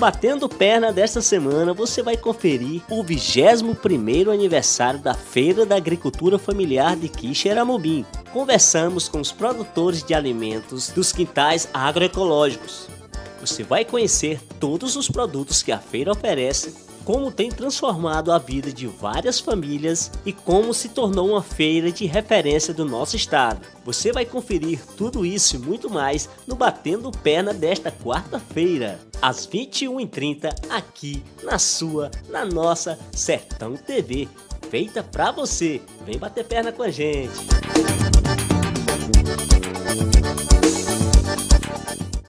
Batendo Perna desta semana, você vai conferir o 21º aniversário da Feira da Agricultura Familiar de Quixeramobim. Conversamos com os produtores de alimentos dos quintais agroecológicos. Você vai conhecer todos os produtos que a feira oferece como tem transformado a vida de várias famílias e como se tornou uma feira de referência do nosso estado. Você vai conferir tudo isso e muito mais no Batendo Perna desta quarta-feira, às 21h30, aqui na sua, na nossa Sertão TV. Feita pra você! Vem bater perna com a gente!